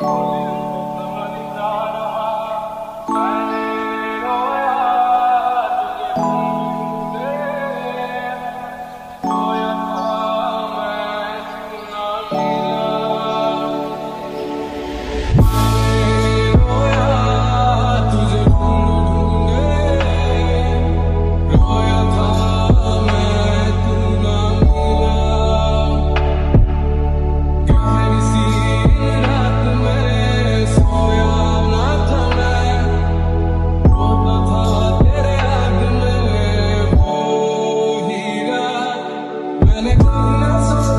Oh. not so